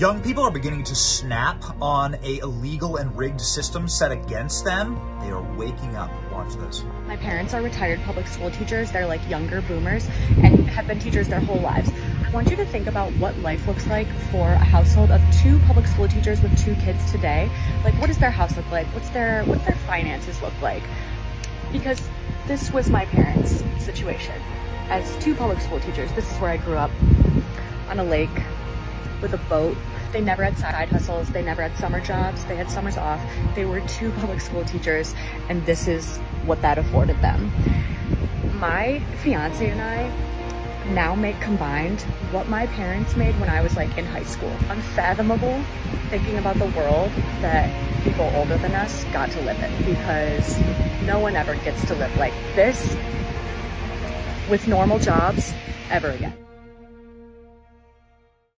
Young people are beginning to snap on a illegal and rigged system set against them. They are waking up. Watch this. My parents are retired public school teachers. They're like younger boomers and have been teachers their whole lives. I want you to think about what life looks like for a household of two public school teachers with two kids today. Like what does their house look like? What's their what's their finances look like? Because this was my parents' situation. As two public school teachers, this is where I grew up on a lake with a boat. They never had side hustles. They never had summer jobs. They had summers off. They were two public school teachers and this is what that afforded them. My fiance and I now make combined what my parents made when I was like in high school. Unfathomable thinking about the world that people older than us got to live in because no one ever gets to live like this with normal jobs ever again.